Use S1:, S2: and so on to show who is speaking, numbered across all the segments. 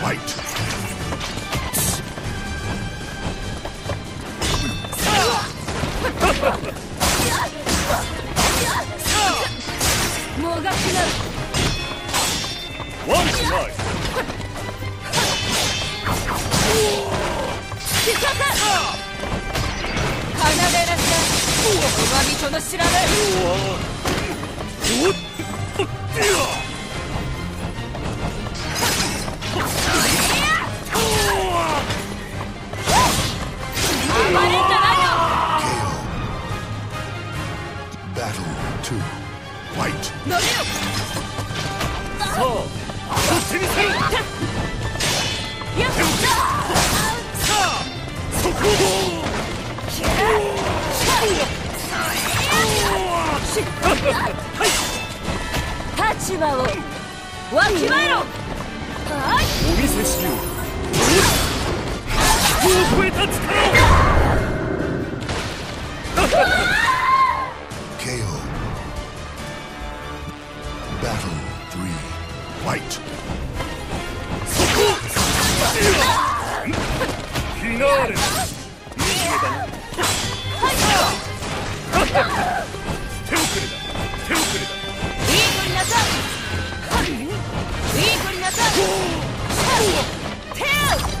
S1: Battle one. Fight.
S2: もがきなる
S3: ワンスライ
S2: 必殺奏でなさおま人知らな立場をわきまえろ
S3: お見せしよう人を超えた力
S1: KO. Fight.
S3: フィナーレ惨めだな手遅れだ手遅れだ
S2: いい子になさいいい子になさい手を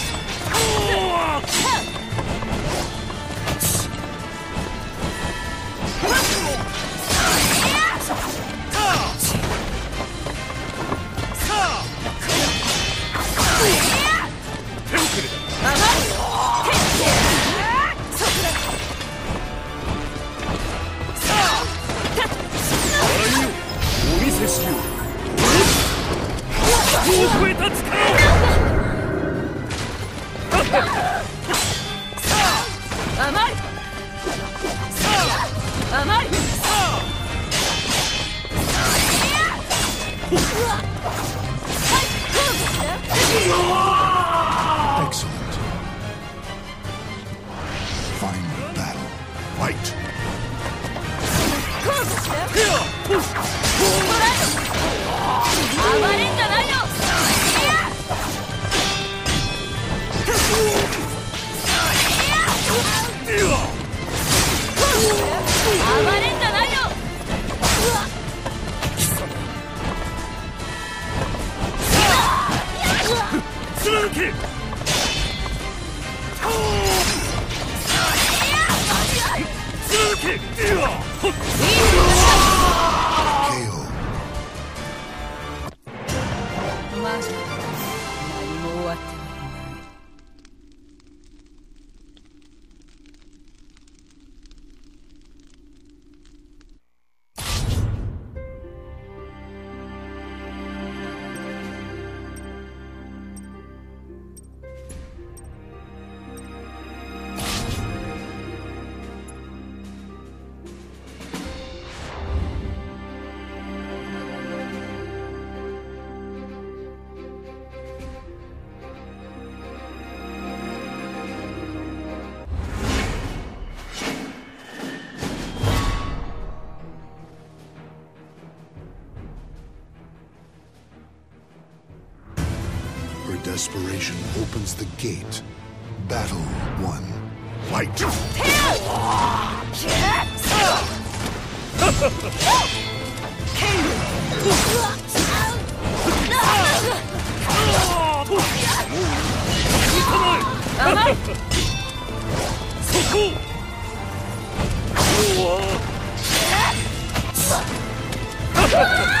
S3: 貫
S1: desperation opens the gate. Battle one. Fight.
S2: 甘い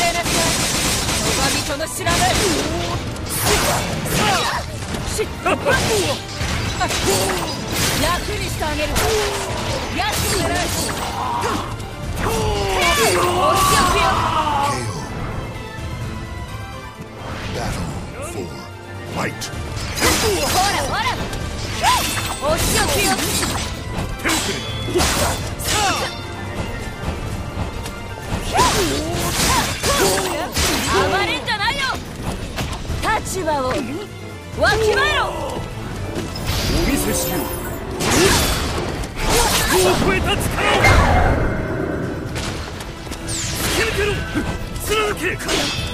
S2: れなさいお人の知らないし楽にしてあげるやつじゃないお仕置きよ
S1: KO. Battle 4. Fight.
S2: ほらほらお仕置きよ
S3: 手をくれ
S2: 暴れんじゃないよ。立場をわきまえろ。
S3: お見せしよう。を超えた力を突き抜けろ。貫け